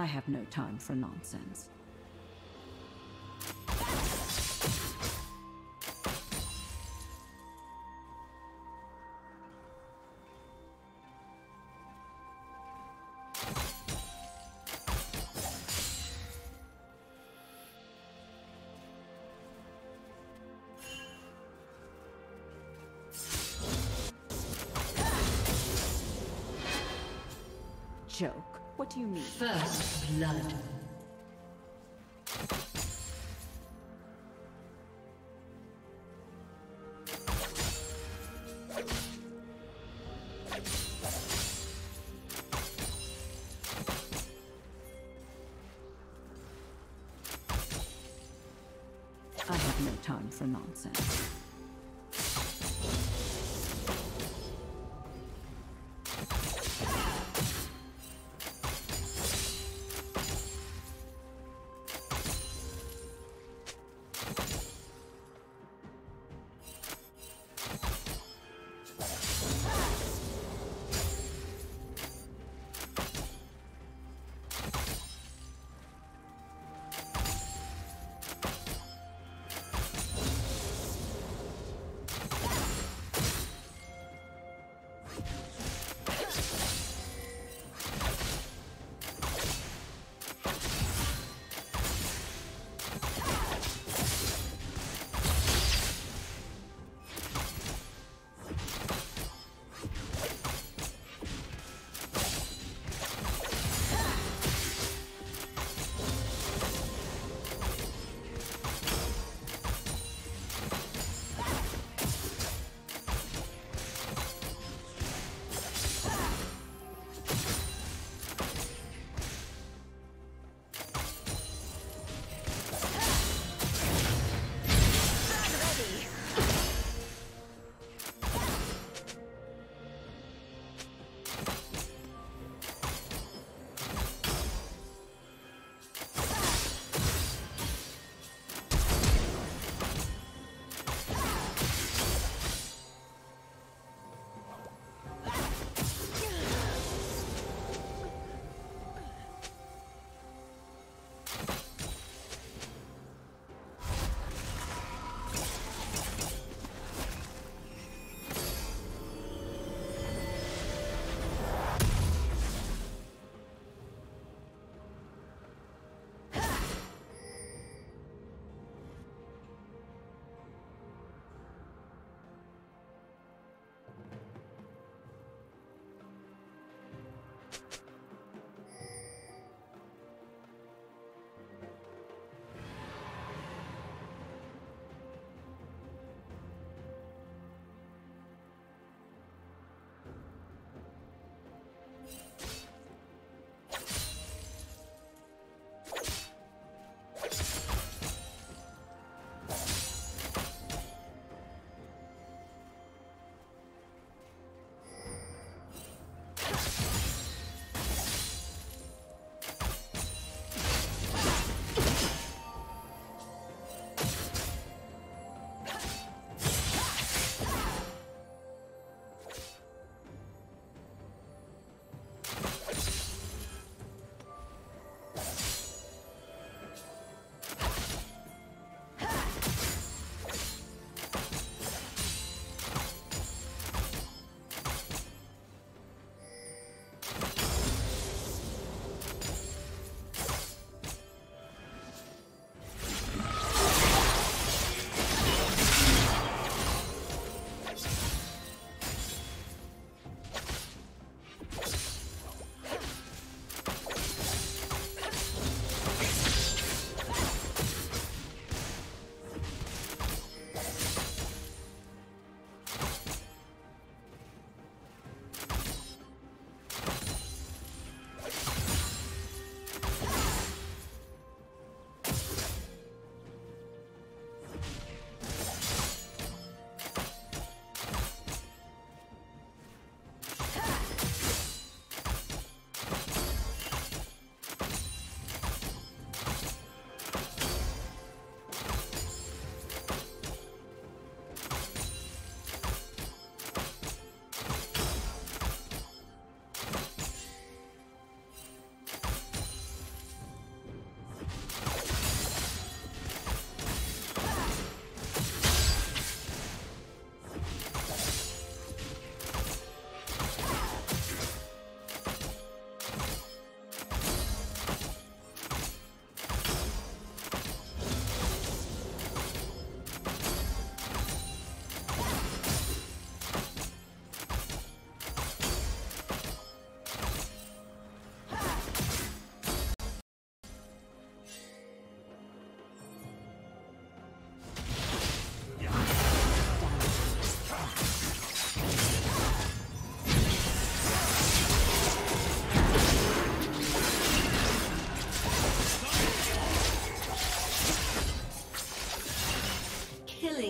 I have no time for nonsense. Joke. What do you mean? First blood. I have no time for nonsense.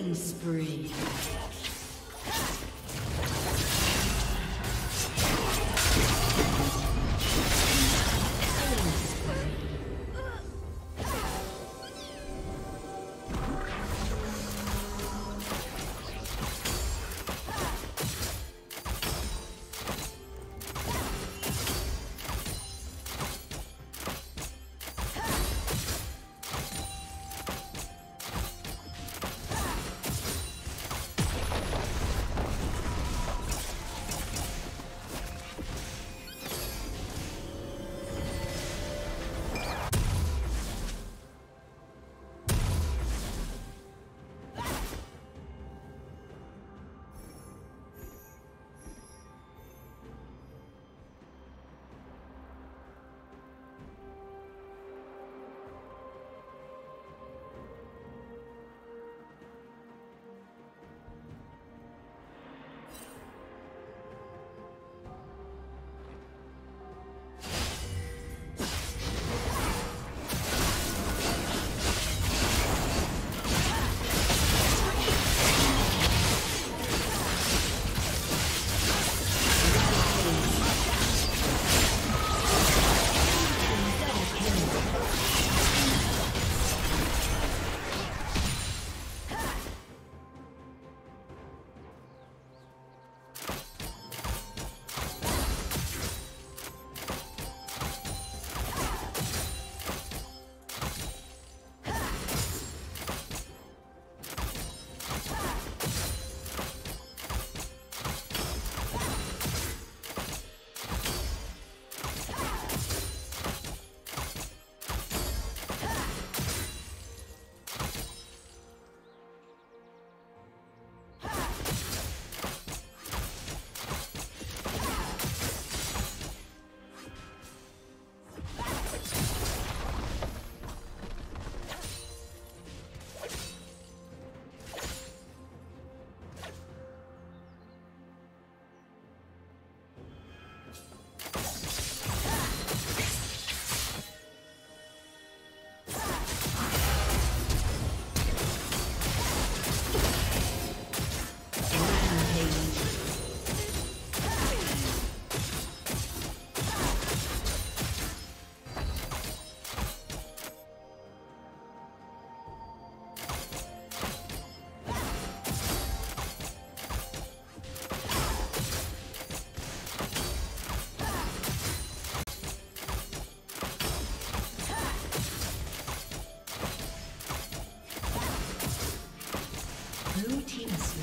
killing spree.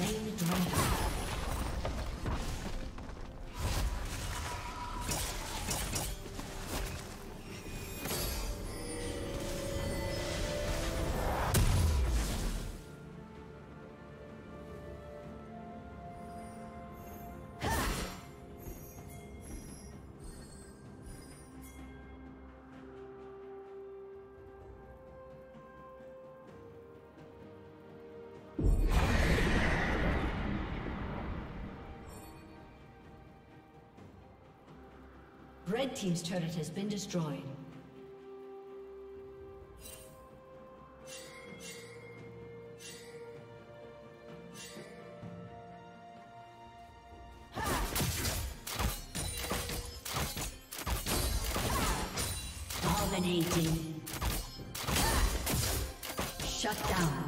you. Red Team's turret has been destroyed. Dominating. Shut down.